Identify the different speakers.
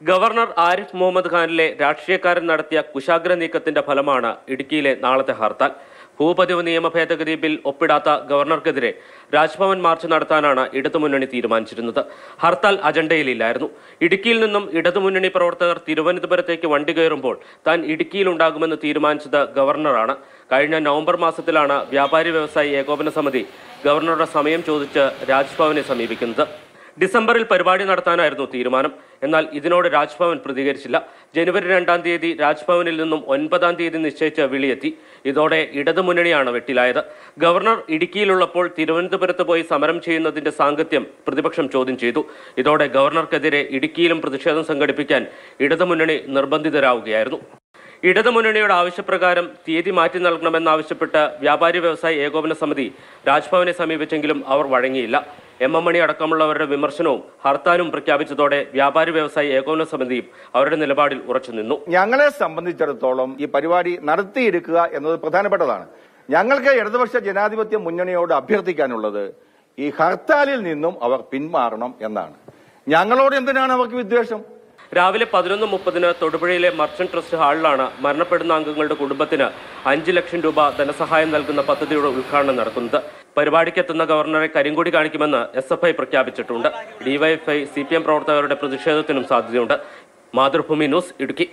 Speaker 1: Governor Arif Muhammad ഖാനിലെ രാഷ്ട്രീയക്കാരൻ നടത്തിയ കുശാഗ്ര നീക്കത്തിന്റെ ഫലമാണ് ഇടുക്കിയിലെ നാളത്തെ ഹർത്താൽ. ഭൂപതിവ് നിയമ ഭേദഗതി ബിൽ ഒപ്പിടാത്ത ഗവർണർക്കെതിരെ രാജ്ഭവൻ മാർച്ച് നടത്താനാണ് ഇടതുമുന്നണി തീരുമാനിച്ചിരുന്നത്. ഹർത്താൽ അജണ്ടയിലില്ലായിരുന്നു. ഇടുക്കിയിൽ നിന്നും ഇടതുമുന്നണി പ്രവർത്തകർ തിരുവനന്തപുരത്തേക്ക് വണ്ടി കയറുമ്പോൾ താൻ ഇടുക്കിയിൽ ഇടുക്കിയിലുണ്ടാകുമെന്ന് തീരുമാനിച്ചത് ഗവർണറാണ്. കഴിഞ്ഞ നവംബർ മാസത്തിലാണ് വ്യാപാരി വ്യവസായി ഏകോപന സമിതി ഗവർണറുടെ സമയം ചോദിച്ച് രാജ്ഭവനെ സമീപിക്കുന്നത്. ഡിസംബറിൽ പരിപാടി നടത്താനായിരുന്നു തീരുമാനം. എന്നാൽ ഇതിനോട് രാജ്ഭവൻ പ്രതികരിച്ചില്ല. ജനുവരി രണ്ടാം തീയതി രാജ്ഭവനിൽ നിന്നും ഒൻപതാം തീയതി നിശ്ചയിച്ച വിളിയെത്തി. ഇതോടെ ഇടതുമുന്നണിയാണ് വെട്ടിലായത്. ഗവർണർ ഇടുക്കിയിലുള്ളപ്പോൾ തിരുവനന്തപുരത്ത് പോയി സമരം ചെയ്യുന്നതിന്റെ സാങ്കത്യം പ്രതിപക്ഷം ചോദ്യം ചെയ്തു. ഇതോടെ ഗവർണർക്കെതിരെ ഇടുക്കിയിലും പ്രതിഷേധം സംഘടിപ്പിക്കാൻ ഇടതുമുന്നണി നിർബന്ധിതരാവുകയായിരുന്നു. ഇടതുമുന്നണിയുടെ ആവശ്യപ്രകാരം തീയതി മാറ്റി നൽകണമെന്നാവശ്യപ്പെട്ട് വ്യാപാരി വ്യവസായി ഏകോപന സമിതി രാജ്ഭവനെ സമീപിച്ചെങ്കിലും അവർ വഴങ്ങിയില്ല. എം എം മണി അടക്കമുള്ളവരുടെ വിമർശനവും ഹർത്താലും പ്രഖ്യാപിച്ചതോടെ വ്യാപാരി വ്യവസായി ഏകോപന സമിതിയും അവരുടെ നിലപാടിൽ ഉറച്ചുനിന്നു
Speaker 2: ഞങ്ങളെ സംബന്ധിച്ചിടത്തോളം ഈ പരിപാടി നടത്തിയെടുക്കുക എന്നത് പ്രധാനപ്പെട്ടതാണ്. ഞങ്ങൾക്ക് ഇടതുപക്ഷ ജനാധിപത്യ മുന്നണിയോട് അഭ്യർത്ഥിക്കാനുള്ളത് ഈ ഹർത്താലിൽ നിന്നും അവർ പിന്മാറണം എന്നാണ്. ഞങ്ങളോട് എന്തിനാണ് അവർക്ക് വിദ്വേഷം?
Speaker 1: രാവിലെ പതിനൊന്ന് മുപ്പതിന് തൊടുപുഴയിലെ മർച്ചന്റ് ട്രസ്റ്റ് ഹാളിലാണ് മരണപ്പെടുന്ന അംഗങ്ങളുടെ കുടുംബത്തിന് അഞ്ച് ലക്ഷം രൂപ ധനസഹായം നൽകുന്ന പദ്ധതിയുടെ ഉദ്ഘാടനം നടക്കുന്നത്. പരിപാടിക്കെത്തുന്ന ഗവർണറെ കരിങ്കൊടി കാണിക്കുമെന്ന് എസ് എഫ് ഐ പ്രഖ്യാപിച്ചിട്ടുണ്ട്. ഡിവൈഎഫ്ഐ സി പി എം പ്രവർത്തകരുടെ പ്രതിഷേധത്തിനും സാധ്യതയുണ്ട്. മാതൃഭൂമി ന്യൂസ് ഇടുക്കി.